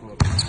Cool.